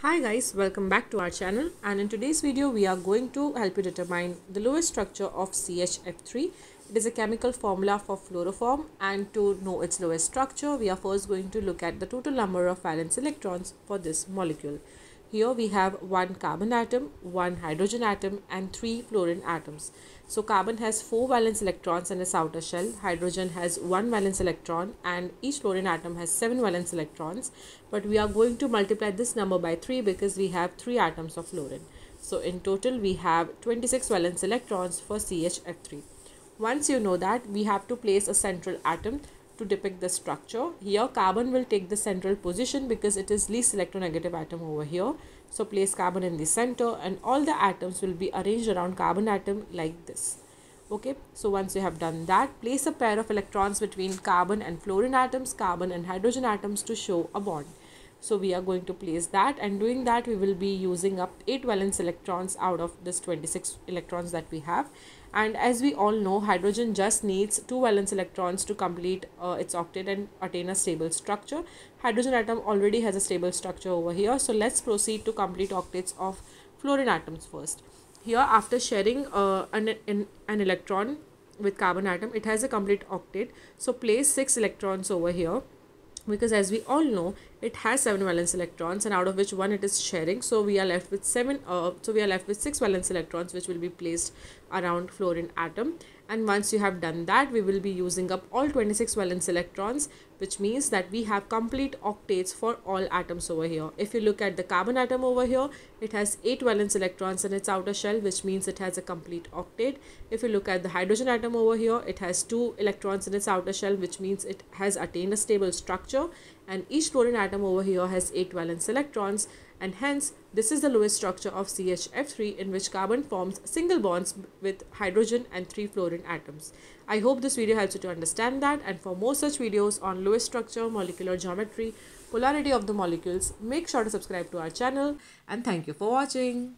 Hi guys, welcome back to our channel and in today's video we are going to help you determine the Lewis structure of CHF3. It is a chemical formula for fluoroform and to know its Lewis structure we are first going to look at the total number of valence electrons for this molecule. Here we have one carbon atom, one hydrogen atom and three fluorine atoms. So carbon has four valence electrons in its outer shell, hydrogen has one valence electron and each fluorine atom has seven valence electrons. But we are going to multiply this number by 3 because we have 3 atoms of fluorine. So in total we have 26 valence electrons for CHF3. Once you know that, we have to place a central atom to depict the structure. Here carbon will take the central position because it is least electronegative atom over here. So place carbon in the center and all the atoms will be arranged around carbon atom like this. Okay, so once you have done that, place a pair of electrons between carbon and fluorine atoms, carbon and hydrogen atoms to show a bond. So we are going to place that and doing that we will be using up 8 valence electrons out of this 26 electrons that we have and as we all know hydrogen just needs 2 valence electrons to complete uh, its octet and attain a stable structure. Hydrogen atom already has a stable structure over here so let's proceed to complete octets of fluorine atoms first. Here after sharing uh, an, an, an electron with carbon atom it has a complete octet so place 6 electrons over here because as we all know it has seven valence electrons and out of which one it is sharing. So we are left with seven uh, so we are left with six valence electrons which will be placed around fluorine atom. And once you have done that we will be using up all 26 valence electrons which means that we have complete octets for all atoms over here. If you look at the carbon atom over here it has 8 valence electrons in its outer shell which means it has a complete octet if you look at the hydrogen atom over here it has 2 electrons in its outer shell which means it has attained a stable structure and each fluorine atom over here has 8 valence electrons and hence this is the Lewis structure of CHF3 in which carbon forms single bonds with hydrogen and 3 fluorine atoms. I hope this video helps you to understand that and for more such videos on Lewis structure, molecular geometry, polarity of the molecules, make sure to subscribe to our channel and thank you for watching.